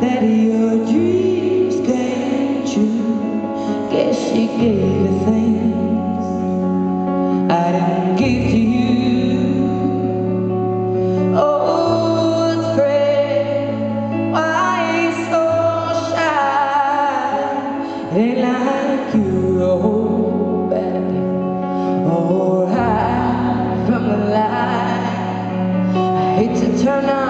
that your dreams came true. Guess she gave you things I didn't give to you. Oh, friend, why so shy? Ain't like you hold back or hide from the light. I hate to turn up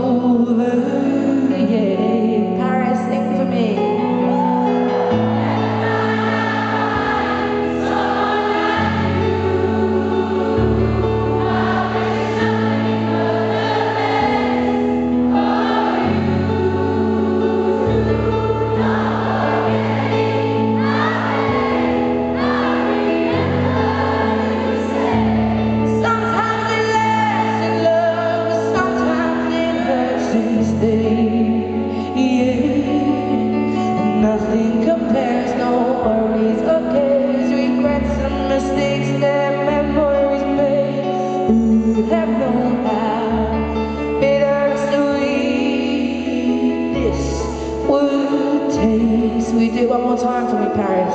Can we do. One more time for me, Paris.